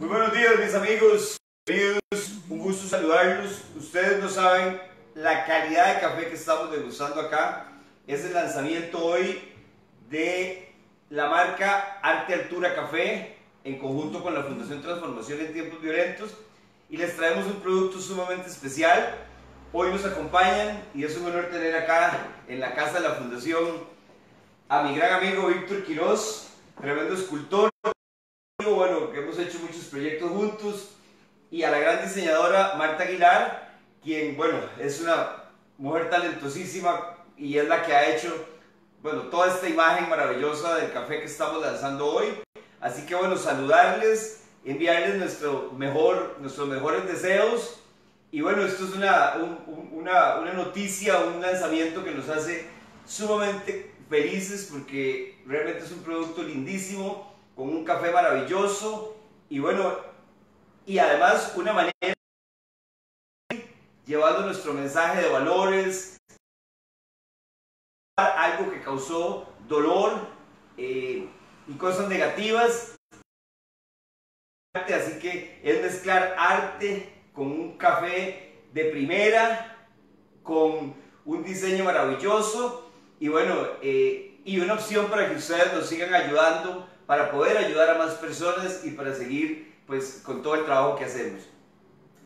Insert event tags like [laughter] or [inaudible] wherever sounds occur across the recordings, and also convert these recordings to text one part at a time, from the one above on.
Muy buenos días mis amigos, bienvenidos, un gusto saludarlos. Ustedes no saben la calidad de café que estamos degustando acá. Es el lanzamiento hoy de la marca Arte Altura Café en conjunto con la Fundación Transformación en Tiempos Violentos y les traemos un producto sumamente especial. Hoy nos acompañan y es un honor tener acá en la casa de la Fundación a mi gran amigo Víctor Quiroz, tremendo escultor, bueno, que hemos hecho muchos proyectos juntos, y a la gran diseñadora Marta Aguilar, quien, bueno, es una mujer talentosísima y es la que ha hecho, bueno, toda esta imagen maravillosa del café que estamos lanzando hoy. Así que, bueno, saludarles, enviarles nuestro mejor, nuestros mejores deseos. Y bueno, esto es una, una, una noticia, un lanzamiento que nos hace sumamente felices porque realmente es un producto lindísimo, con un café maravilloso y bueno, y además una manera llevando nuestro mensaje de valores, algo que causó dolor eh, y cosas negativas. Así que es mezclar arte con un café de primera, con un diseño maravilloso y bueno, eh, y una opción para que ustedes nos sigan ayudando, para poder ayudar a más personas y para seguir pues con todo el trabajo que hacemos.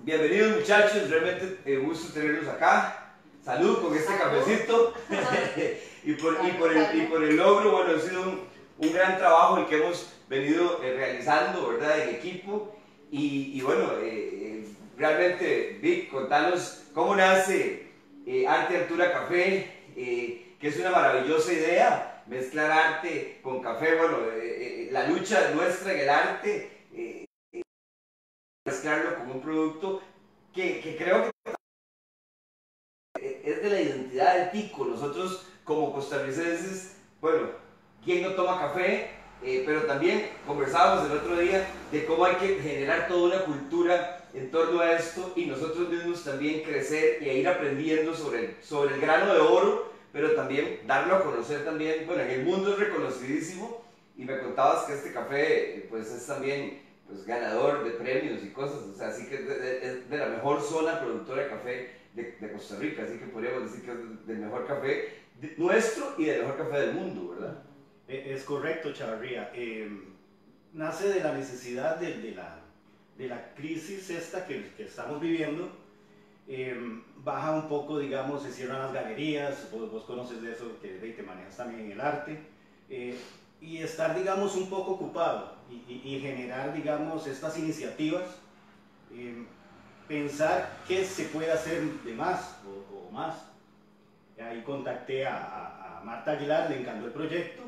Bienvenidos muchachos, realmente eh, gusto tenerlos acá. Salud con este cafecito [laughs] [laughs] y, por, y, por el, y, por, el, logro, bueno, ha sido un, un, gran trabajo el que hemos venido eh, realizando, ¿verdad? En equipo y, y bueno, eh, realmente Vic, contanos cómo nace Arte Altura Café, que es una maravillosa idea, mezclar arte con café, bueno, eh, eh, la lucha nuestra en el arte, eh, mezclarlo con un producto que, creo que es de la identidad del pico. Nosotros como costarricenses, bueno, ¿quién no toma café? pero también conversábamos el otro día de cómo hay que generar toda una cultura en torno a esto y nosotros mismos también crecer y ir aprendiendo sobre, sobre el grano de oro pero también darlo a conocer también, bueno, en el mundo es reconocidísimo y me contabas que este café pues es también pues ganador de premios y cosas, o sea, así que es de, la mejor zona productora de café de, Costa Rica, así que podríamos decir que es del mejor café nuestro y del mejor café del mundo, ¿verdad? E, es correcto, Chavarría. Eh, nace de la necesidad de, de, la, de la crisis esta que, que estamos viviendo, Em, baja un poco, digamos, se cierran las galerías, vos, conoces de eso, que te manejas también en el arte, eh, y estar, digamos, un poco ocupado y, generar, digamos, estas iniciativas, em, pensar qué se puede hacer de más o, más. Ahí contacté a, Marta Aguilar, le encantó el proyecto.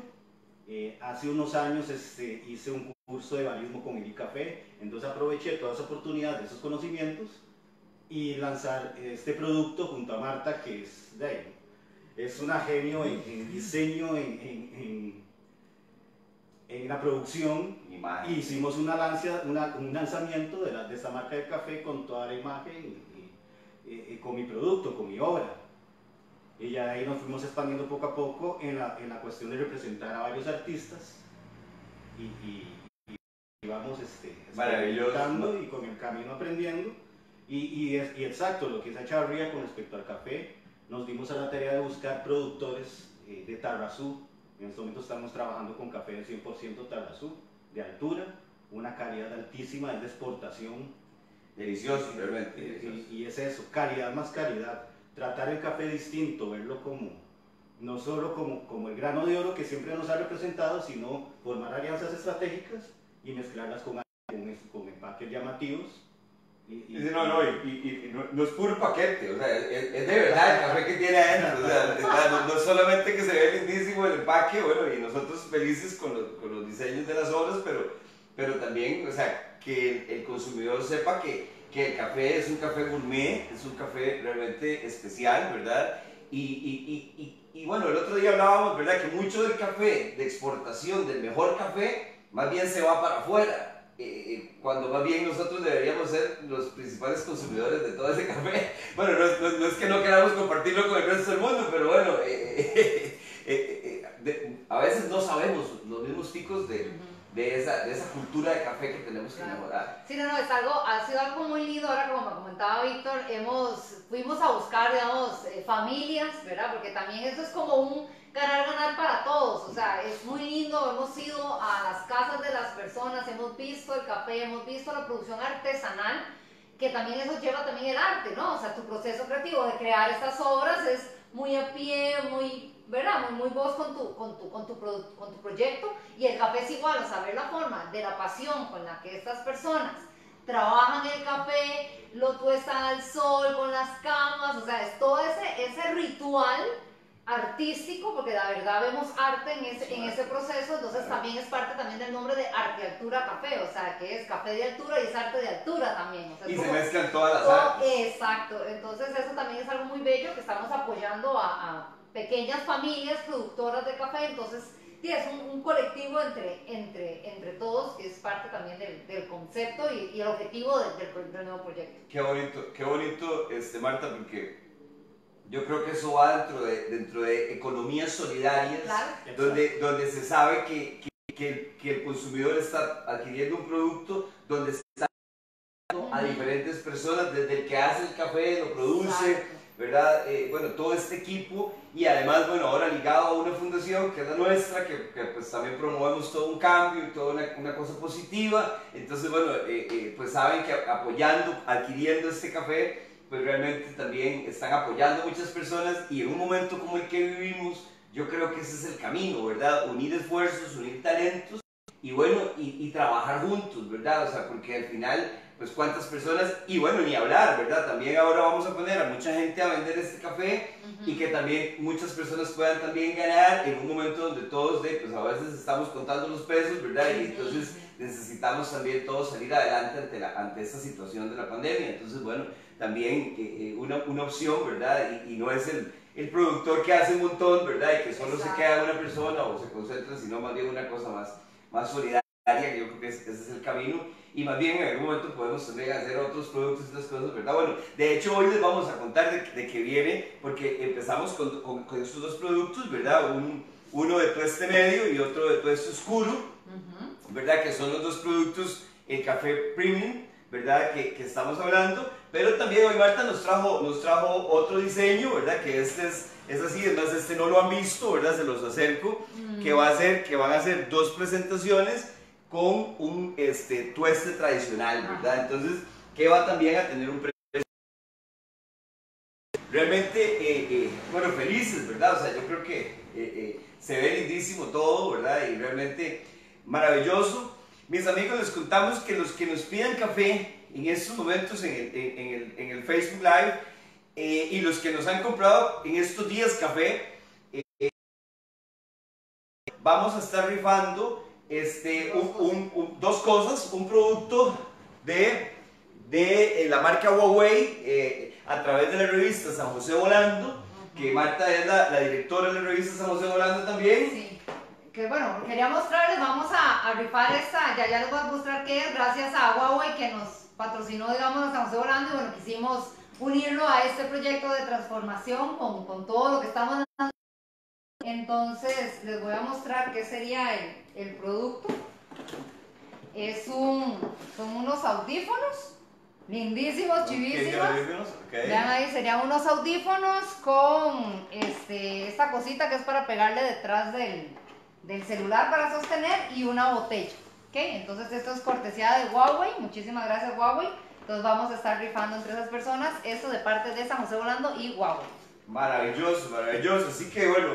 Eh, hace unos años este, hice un curso de balismo con el Café, entonces aproveché todas las oportunidades de esos conocimientos y lanzar este producto junto a Marta, que es, es una genio en, diseño, en, en, en, la producción. Imagen. Hicimos una lancia, una, un lanzamiento de, la, de esta marca de café con toda la imagen, y, con mi producto, con mi obra. Y ya de ahí nos fuimos expandiendo poco a poco en la, en la cuestión de representar a varios artistas. Y, y, y vamos este, Maravilloso. y con el camino aprendiendo y, y, es, y exacto, lo que dice Chavarría con respecto al café, nos dimos a la tarea de buscar productores eh, de Tarrazú. En este momento estamos trabajando con café de 100% Tarrazú, de altura, una calidad altísima, es de exportación. Delicioso, realmente. Y, y, es eso, calidad más calidad. Tratar el café distinto, verlo como, no solo como, como el grano de oro que siempre nos ha representado, sino formar alianzas estratégicas y mezclarlas con, con, con empaques llamativos y, no, no, y, no, es puro paquete, o sea, es, de verdad el café que tiene adentro, o sea, no, solamente que se ve lindísimo el empaque, bueno, y nosotros felices con los, con los diseños de las obras, pero, pero también, o sea, que el, consumidor sepa que, que, el café es un café gourmet, es un café realmente especial, ¿verdad? Y, y bueno, el otro día hablábamos, ¿verdad? Que mucho del café de exportación, del mejor café, más bien se va para afuera eh, eh, cuando más bien nosotros deberíamos ser los principales consumidores de todo ese café. [laughs] Bueno, no, es que no queramos compartirlo con el resto del mundo, pero bueno, eh, a veces no sabemos los mismos ticos de, de esa, de esa cultura de café que tenemos que mejorar. Sí, no, no, es algo, ha sido algo muy lindo, ahora como comentaba Víctor, hemos, fuimos a buscar, digamos, eh, familias, ¿verdad? Porque también eso es como un ganar-ganar para todos, o sea, es muy lindo, hemos ido a las casas de las personas, hemos visto el café, hemos visto la producción artesanal, que también eso lleva también el arte, ¿no? O sea, tu proceso creativo de crear estas obras es muy a pie, muy ¿verdad? Muy, muy vos con tu, con, tu, con, tu con tu proyecto y el café es igual, o saber la forma de la pasión con la que estas personas trabajan el café, lo tuestan al sol con las camas, o sea, es todo ese, ese ritual artístico, porque la verdad vemos arte en ese, en ese proceso, entonces también es parte también del nombre de arte altura café, o sea, que es café de altura y es arte de altura también. y se mezclan todas las artes. Exacto, entonces eso también es algo muy bello que estamos apoyando a pequeñas familias productoras de café, entonces sí, es un, colectivo entre, entre, entre todos que es parte también del, del concepto y, el objetivo del, del, nuevo proyecto. Qué bonito, qué bonito, este, Marta, porque yo creo que eso va dentro de, dentro de economías solidarias, donde, donde se sabe que, que, que, el consumidor está adquiriendo un producto donde está a diferentes personas, desde el que hace el café, lo produce, ¿verdad? Eh, bueno, todo este equipo y además, bueno, ahora ligado a una fundación que es la nuestra, que, que pues también promovemos todo un cambio y toda una, una cosa positiva. Entonces, bueno, eh, eh, pues saben que apoyando, adquiriendo este café, pues realmente también están apoyando muchas personas y en un momento como el que vivimos, yo creo que ese es el camino, ¿verdad? Unir esfuerzos, unir talentos y bueno, y, y trabajar juntos, ¿verdad? O sea, porque al final pues cuántas personas, y bueno, ni hablar, ¿verdad? También ahora vamos a poner a mucha gente a vender este café y que también muchas personas puedan también ganar en un momento donde todos, de, pues a veces estamos contando los pesos, ¿verdad? Y entonces necesitamos también todos salir adelante ante, la, ante esta situación de la pandemia. Entonces, bueno, también eh, una, una, opción, ¿verdad? Y, no es el, el, productor que hace un montón, ¿verdad? Y que solo se queda una persona o se concentra, sino más bien una cosa más, más solidaria, que yo creo que ese es el camino y más bien en algún momento podemos también hacer otros productos otras cosas, ¿verdad? Bueno, de hecho hoy les vamos a contar de, de qué viene, porque empezamos con, con, estos dos productos, ¿verdad? Un, uno de todo este medio y otro de todo este oscuro, ¿verdad? Que son los dos productos, el café premium, ¿verdad? Que, que, estamos hablando, pero también hoy Marta nos trajo, nos trajo otro diseño, ¿verdad? Que este es, es así, además este no lo han visto, ¿verdad? Se los acerco, que va a ser, que van a ser dos presentaciones, con un este, tueste tradicional, ¿verdad? Entonces, que va también a tener un precio realmente, eh, eh, bueno, felices, ¿verdad? O sea, yo creo que eh, se ve lindísimo todo, ¿verdad? Y realmente maravilloso. Mis amigos, les contamos que los que nos pidan café en estos momentos en el, en el, en el Facebook Live y los que nos han comprado en estos días café, vamos a estar rifando este, dos cosas, un producto de, de eh, la marca Huawei eh, a través de la revista San José Volando, que Marta es la, directora de la revista San José Volando también. Que bueno, quería mostrarles, vamos a, rifar esta, ya, ya les voy a mostrar qué es, gracias a Huawei que nos patrocinó, digamos, a San José Volando, y bueno, quisimos unirlo a este proyecto de transformación con, con todo lo que estamos entonces les voy a mostrar qué sería el, producto. Es un, son unos audífonos lindísimos, chivísimos. Vean ahí, serían unos audífonos con este, esta cosita que es para pegarle detrás del, celular para sostener y una botella. Entonces esto es cortesía de Huawei. Muchísimas gracias Huawei. Entonces vamos a estar rifando entre esas personas. Esto de parte de San José Volando y Huawei. Maravilloso, maravilloso. Así que bueno,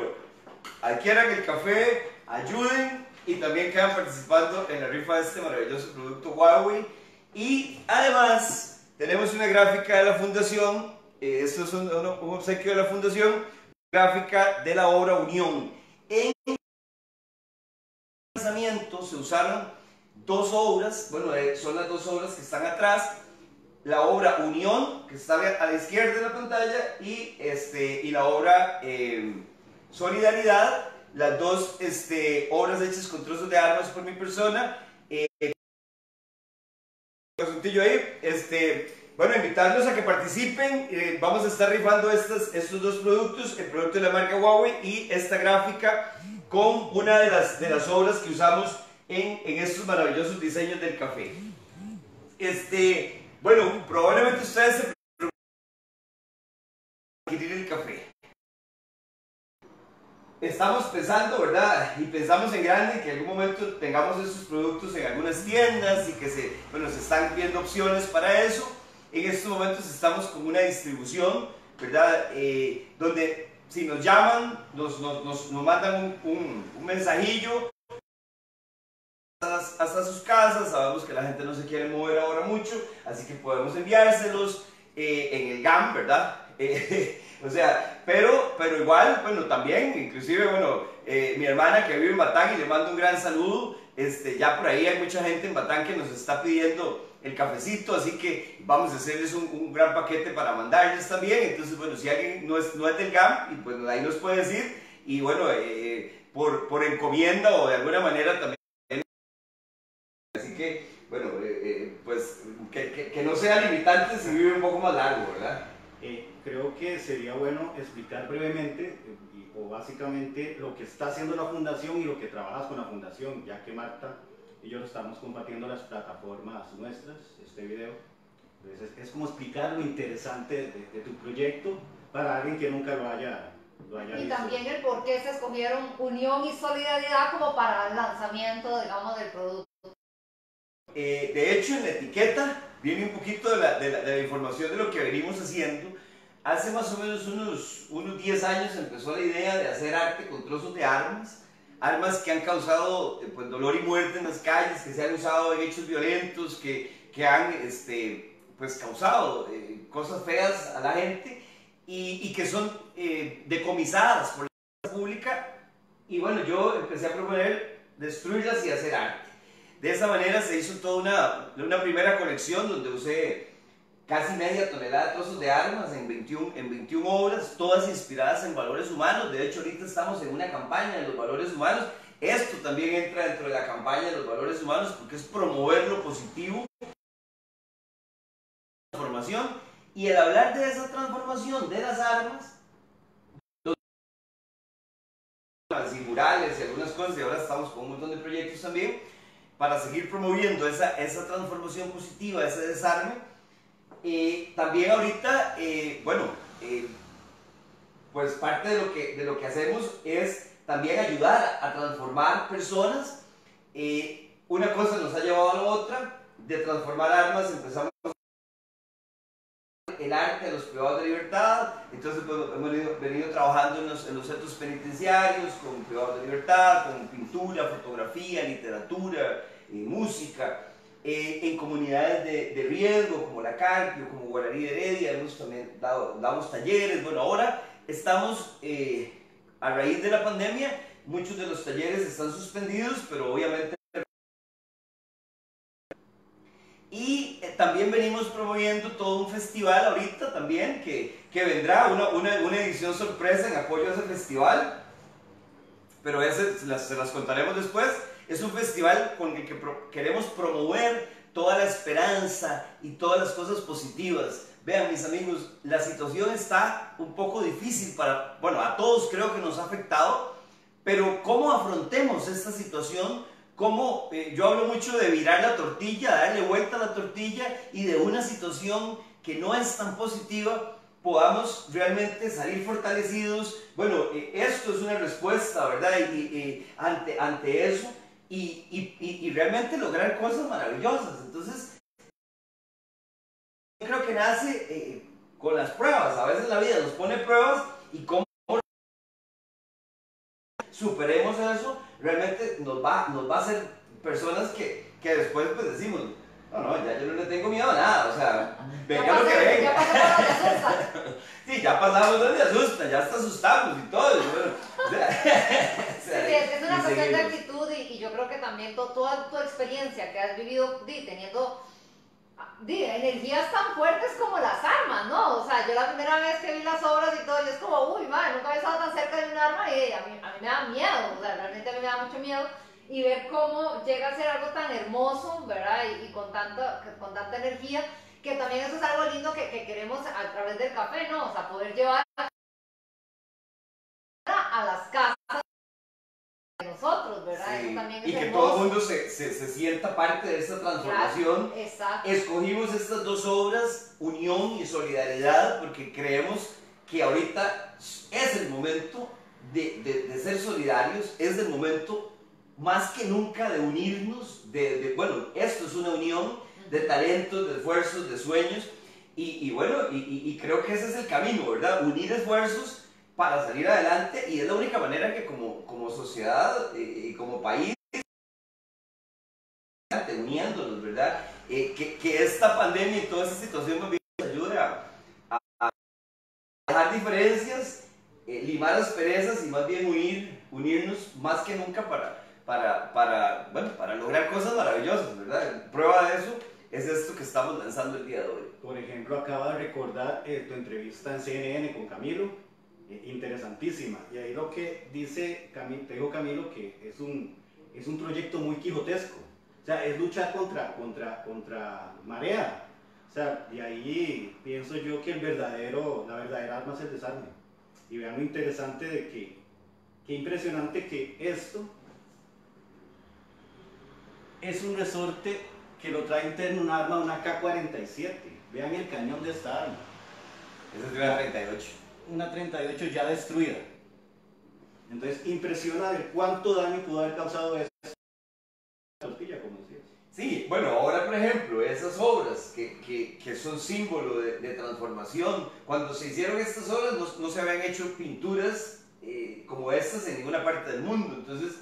adquieran el café, ayuden y también quedan participando en la rifa de este maravilloso producto Huawei. Y además tenemos una gráfica de la fundación, eh, esto es un, obsequio de la fundación, gráfica de la obra Unión. Se usaron dos obras, bueno, eh, son las dos obras que están atrás, la obra Unión, que está a la izquierda de la pantalla, y, este, y la obra... Eh, Solidaridad, las dos este, obras hechas con trozos de armas por mi persona. Eh, ahí, este, bueno, invitarlos a que participen. Eh, vamos a estar rifando estos, estos dos productos, el producto de la marca Huawei y esta gráfica con una de las, de las obras que usamos en, en estos maravillosos diseños del café. Este, bueno, probablemente ustedes se adquirir el café. Estamos pensando, ¿verdad? Y pensamos en grande que en algún momento tengamos esos productos en algunas tiendas y que se, bueno, se están viendo opciones para eso. En estos momentos estamos con una distribución, ¿verdad? Eh, donde si nos llaman, nos, nos, nos, nos mandan un, un, mensajillo hasta, hasta sus casas, sabemos que la gente no se quiere mover ahora mucho, así que podemos enviárselos eh, en el GAM, ¿verdad? [laughs] Eh, o sea, pero, pero igual, bueno, también, inclusive, bueno, eh, mi hermana que vive en Batán y le mando un gran saludo, este, ya por ahí hay mucha gente en Batán que nos está pidiendo el cafecito, así que vamos a hacerles un, gran paquete para mandarles también, entonces, bueno, si alguien no es, no es del GAM, y pues ahí nos puede decir, y bueno, eh, por, por encomienda o de alguna manera también. Así que, bueno, eh, eh, pues que, no sea limitante si vive un poco más largo, ¿verdad? Creo que sería bueno explicar brevemente o básicamente lo que está haciendo la fundación y lo que trabajas con la fundación, ya que Marta y yo estamos compartiendo las plataformas nuestras, este video. Entonces es, es como explicar lo interesante de, de, tu proyecto para alguien que nunca lo haya, lo haya Y visto. también el por qué se escogieron unión y solidaridad como para el lanzamiento, digamos, del producto. Eh, de hecho, en la etiqueta viene un poquito de la, de, la, de la, información de lo que venimos haciendo. Hace más o menos unos, unos 10 años empezó la idea de hacer arte con trozos de armas, armas que han causado eh, pues, dolor y muerte en las calles, que se han usado en hechos violentos, que, que han este, pues, causado eh, cosas feas a la gente y, y que son eh, decomisadas por la pública. Y bueno, yo empecé a proponer destruirlas y hacer arte. De esa manera se hizo toda una, una primera colección donde usé casi media tonelada de trozos de armas en 21, en 21 obras, todas inspiradas en valores humanos. De hecho, ahorita estamos en una campaña de los valores humanos. Esto también entra dentro de la campaña de los valores humanos porque es promover lo positivo, transformación. Y el hablar de esa transformación de las armas, y murales y algunas cosas, y ahora estamos con un montón de proyectos también, para seguir promoviendo esa, esa transformación positiva, ese desarme. Eh, también ahorita, eh, bueno, eh, pues parte de lo, que, de lo que hacemos es también ayudar a transformar personas. Eh, una cosa nos ha llevado a la otra, de transformar armas empezamos el arte de los privados de libertad, entonces pues, hemos venido, trabajando en los, en los, centros penitenciarios con privados de libertad, con pintura, fotografía, literatura, música, eh, en comunidades de, de, riesgo como la Carpio, como Guararí de Heredia, hemos también dado, damos talleres, bueno, ahora estamos, eh, a raíz de la pandemia, muchos de los talleres están suspendidos, pero obviamente Y eh, también venimos promoviendo todo un festival ahorita también, que, que vendrá una, una, una, edición sorpresa en apoyo a ese festival, pero ese se las, se las contaremos después. Es un festival con el que queremos promover toda la esperanza y todas las cosas positivas. Vean mis amigos, la situación está un poco difícil para, bueno, a todos creo que nos ha afectado, pero ¿cómo afrontemos esta situación? Cómo eh, yo hablo mucho de virar la tortilla, darle vuelta a la tortilla y de una situación que no es tan positiva podamos realmente salir fortalecidos. Bueno, eh, esto es una respuesta, ¿verdad? Y, ante eso y, y, y, realmente lograr cosas maravillosas. Entonces, yo creo que nace eh, con las pruebas. A veces la vida nos pone pruebas y cómo superemos eso, realmente nos va, nos va a hacer personas que, que después pues decimos, no, no, ya yo no le tengo miedo a nada, o sea, venga lo que venga. Ya [laughs] sí, ya pasamos de asusta, ya está asustamos y todo. Bueno, [laughs] o sea, [laughs] o sea, sí, es una cuestión de actitud y, y, yo creo que toda tu experiencia que has vivido di, teniendo di, energías tan fuertes como las armas, ¿no? O sea, yo la primera vez que vi las obras y todo, yo es como, uy, madre, nunca había estado tan cerca de un arma y a mí, a mí me da miedo, o sea, realmente a mí me da mucho miedo y ver cómo llega a ser algo tan hermoso, ¿verdad? Y, y con, tanta, con tanta energía, que también eso es algo lindo que, queremos a través del café, ¿no? O sea, poder llevar a las casas nosotros, ¿verdad? Sí, Eso también es y que hermoso. todo el mundo se, se, se sienta parte de esta transformación. Claro, exacto. Escogimos estas dos obras, unión y solidaridad, porque creemos que ahorita es el momento de, de- de ser solidarios, es el momento más que nunca de unirnos, de, de- bueno, esto es una unión de talentos, de esfuerzos, de sueños, y, y bueno, y, y- y creo que ese es el camino, ¿verdad? Unir esfuerzos para salir adelante, y es la única manera que como, como sociedad eh, y como país, uniéndonos, ¿verdad? Eh, que, que esta pandemia y toda esta situación nos ayude a, a- dejar diferencias, eh, limar asperezas y más bien unir, unirnos más que nunca para, para, para, bueno, para lograr cosas maravillosas, ¿verdad? Prueba de eso es esto que estamos lanzando el día de hoy. Por ejemplo, acaba de recordar eh, tu entrevista en CNN con Camilo, eh, interesantísima. Y ahí lo que dice Camilo, Camilo que es un, es un proyecto muy quijotesco. O sea, es luchar contra, contra, contra marea. O sea, y ahí pienso yo que el verdadero, la verdadera arma es el desarme. Y vean lo interesante de que, qué impresionante que esto es un resorte que lo trae interno un arma, una K-47. Vean el cañón de esta arma. Esa es de una 38. Una 38 ya destruida. Entonces impresiona de cuánto daño pudo haber causado esto. Tortilla, como decías. Sí, bueno, ahora por ejemplo, esas obras que, que, que son símbolo de, de transformación, cuando se hicieron estas obras no, no se habían hecho pinturas eh, como estas en ninguna parte del mundo. Entonces,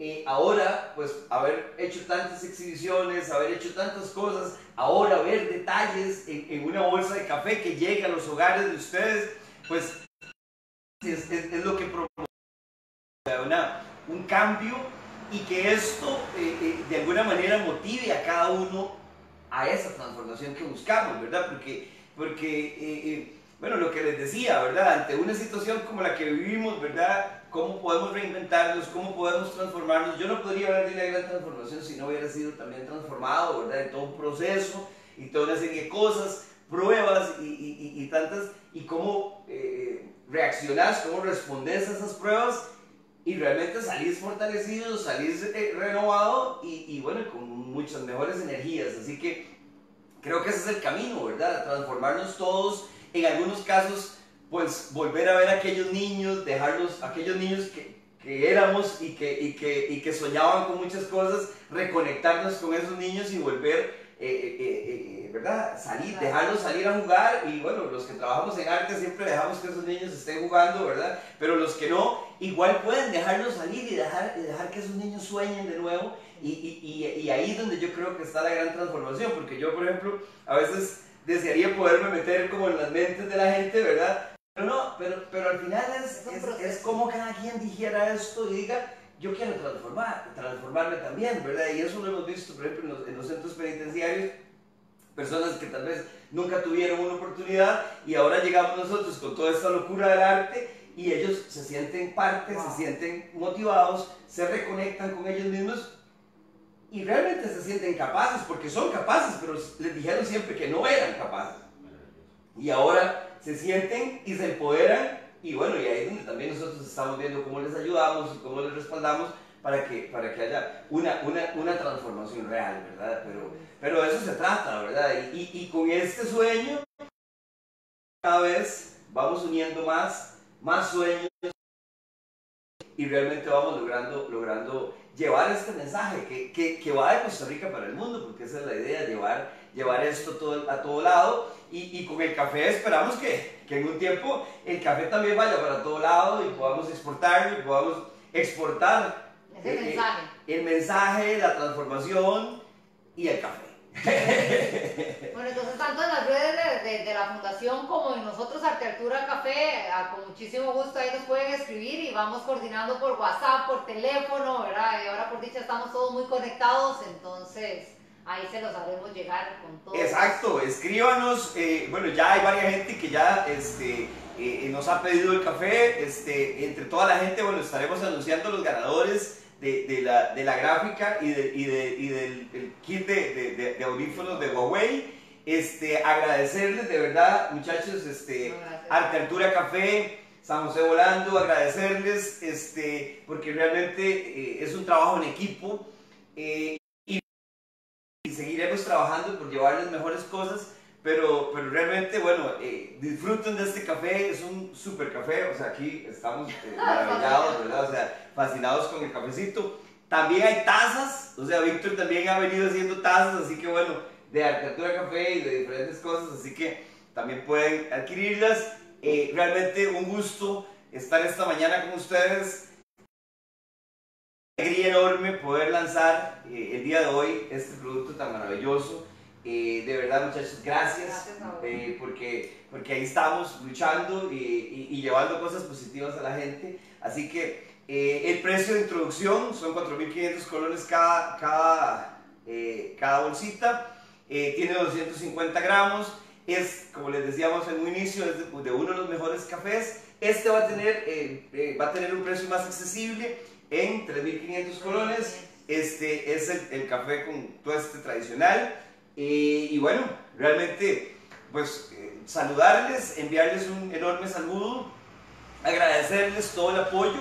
eh, ahora, pues, haber hecho tantas exhibiciones, haber hecho tantas cosas, ahora ver detalles en, en una bolsa de café que llega a los hogares de ustedes, pues, es, es- lo que promueve una- un cambio y que esto eh, eh, de alguna manera motive a cada uno a esa transformación que buscamos, ¿verdad? Porque, porque eh, bueno, lo que les decía, ¿verdad? Ante una situación como la que vivimos, ¿verdad? ¿Cómo podemos reinventarnos? ¿Cómo podemos transformarnos? Yo no podría hablar de una gran transformación si no hubiera sido también transformado, ¿verdad? De todo un proceso y toda una serie de cosas, pruebas y, tantas, y cómo eh, reaccionás, cómo respondes a esas pruebas y realmente salís fortalecido, salís eh, renovado y, bueno, con muchas mejores energías. Así que creo que ese es el camino, ¿verdad? Transformarnos todos, en algunos casos, pues volver a ver a aquellos niños, dejarlos, aquellos niños que, que éramos y que, que soñaban con muchas cosas, reconectarnos con esos niños y volver, eh, eh, eh, eh, ¿verdad? Salir, dejarlos salir a jugar y bueno, los que trabajamos en arte siempre dejamos que esos niños estén jugando, ¿verdad? Pero los que no, igual pueden dejarlos salir y dejar, dejar que esos niños sueñen de nuevo y, y, y, y ahí es donde yo creo que está la gran transformación, porque yo, por ejemplo, a veces desearía poderme meter como en las mentes de la gente, ¿verdad? Pero no, pero, pero al final es, Es es como cada quien dijera esto y diga, yo quiero transformar, transformarme también, ¿verdad? Y eso lo hemos visto, por ejemplo, en los, en los centros penitenciarios, personas que tal vez nunca tuvieron una oportunidad y ahora llegamos nosotros con toda esta locura del arte y ellos se sienten parte, Wow. se sienten motivados, se reconectan con ellos mismos y realmente se sienten capaces, porque son capaces, pero les dijeron siempre que no eran capaces. Y ahora se sienten y se empoderan y bueno, y ahí es donde también nosotros estamos viendo cómo les ayudamos y cómo les respaldamos para que, para que haya una, una, una transformación real, ¿verdad? Pero, pero de eso se trata, ¿verdad? Y, y, y con este sueño, cada vez vamos uniendo más, más sueños y realmente vamos logrando, logrando llevar este mensaje que, que, que va de Costa Rica para el mundo, porque esa es la idea, llevar, llevar esto todo, a todo lado. Y, y con el café esperamos que, que en un tiempo el café también vaya para todo lado y podamos exportarlo y podamos exportar eh, mensaje. el mensaje, la transformación y el café. Bueno, entonces tanto en las redes de, de- la fundación como en nosotros Arte Altura Café, con muchísimo gusto ahí nos pueden escribir y vamos coordinando por WhatsApp, por teléfono, ¿verdad? Y ahora por dicha estamos todos muy conectados, entonces ahí se los haremos llegar con todo. Exacto, escríbanos. eh, bueno, ya hay varias gente que ya este, eh, nos ha pedido el café. Este, entre toda la gente, bueno, estaremos anunciando los ganadores de, de la, de la gráfica y, de- y de- y del el kit de, audífonos de Huawei. Este, agradecerles de verdad, muchachos, este, Altura Café, San José Volando, agradecerles, este, porque realmente eh, es un trabajo en equipo eh, y, y, seguiremos trabajando por llevarles mejores cosas, pero, pero realmente, bueno, eh, disfruten de este café, es un super café, o sea, aquí estamos [laughs] maravillados, ¿verdad? O sea, fascinados con el cafecito. También hay tazas, o sea, Víctor también ha venido haciendo tazas, así que bueno, de arquitectura café y de diferentes cosas, así que también pueden adquirirlas. Eh, realmente un gusto estar esta mañana con ustedes. Alegría enorme poder lanzar eh, el día de hoy este producto tan maravilloso. Eh, de verdad, muchachos, gracias, gracias porque, porque ahí estamos luchando y, y, y, llevando cosas positivas a la gente. Así que el precio de introducción son 4.500 colones cada, cada, cada bolsita. tiene 250 gramos es, como les decíamos en un inicio, es de, de uno de los mejores cafés. Este va a tener, eh, eh, va a tener un precio más accesible en 3.500 colones. Este es el, el, café con tueste tradicional. Eh, y bueno, realmente, pues saludarles, enviarles un enorme saludo, agradecerles todo el apoyo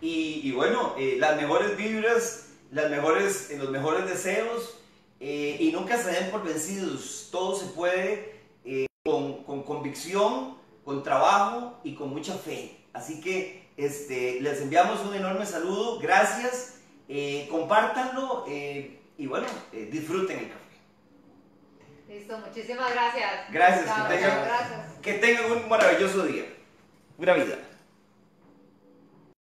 y, bueno, las mejores vibras, las mejores, los mejores deseos. y nunca se den por vencidos, todo se puede con, con, convicción, con trabajo y con mucha fe. Así que este, les enviamos un enorme saludo, gracias, eh, compártanlo eh, y bueno, eh, disfruten el café. Listo, muchísimas gracias. Gracias, que tengan, gracias. que tengan un maravilloso día. Una vida.